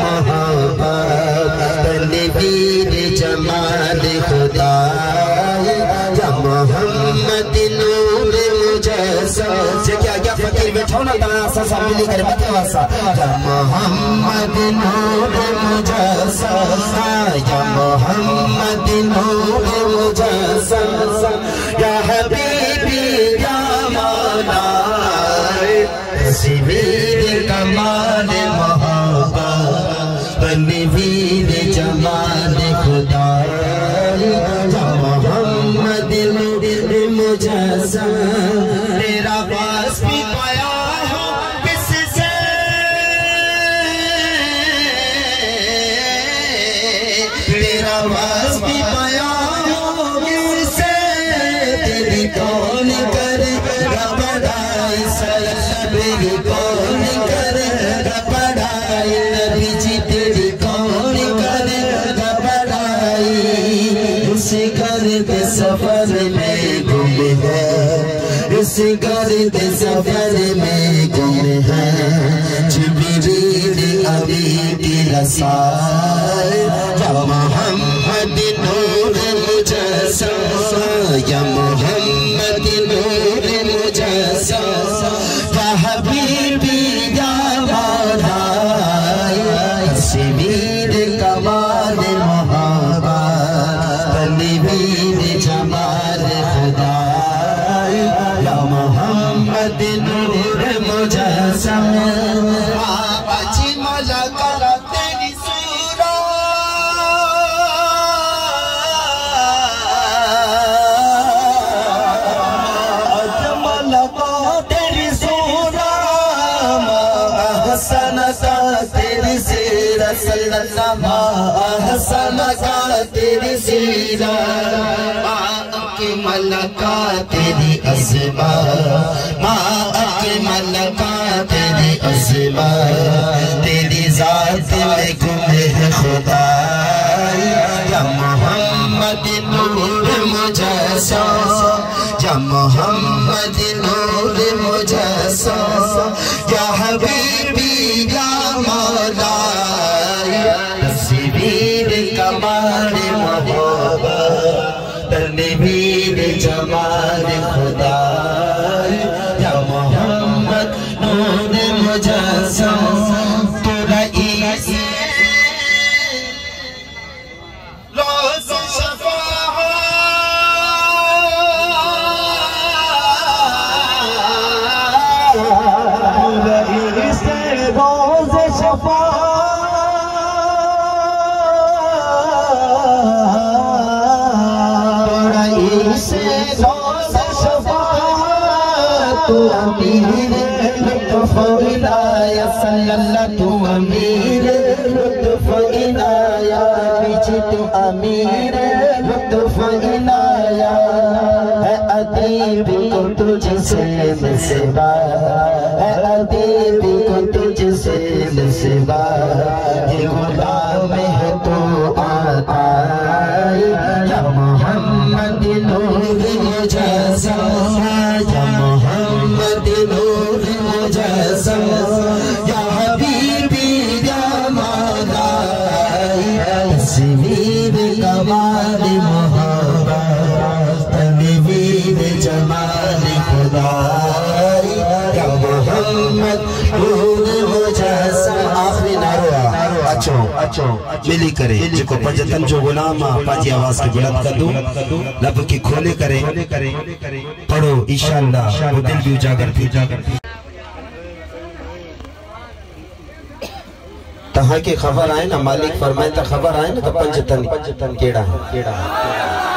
मोहब्बत तनवीर जमाल खुदा या मोहम्मद नूर मुजस्सम। से क्या क्या फकीर बैठो ना तना सा सा मिली या मोहम्मद नूर मुजस्सम या मोहम्मद नूर मुजस्सम या हबीबी या मौला तस्वीर कमाल के सफर में गुम है। अभी मुजस्सम या हबीबी سیرا سلنما حسن کا تیری سیرا ماں کی ملکہ تیری ماں کی ملکہ تیری عزمہ تیری ذات میں گم خدا۔ یا محمد نور مجسا، یا محمد نور مجسا، یا حبیب रईस रोज शफा तू अमीर लुत्फ इलाया सल्लल्लाहु तू अमीर लुत्फ इलाया पीछे तू अमीर लुत्फ अदीब को तुझसे मिसबा है no, अचो अचो मिली करे जेको पंजतन जो गुलाम आ पाजी आवाज़ के बुलंद कंदो लब की खोले करे पढ़ो इंशाल्लाह वो दिल भी उजागर थी तहां के ख़बर आए ना मालिक फरमाए त ख़बर आए ना त पंजतन पंजतन है केड़ा कहिड़ा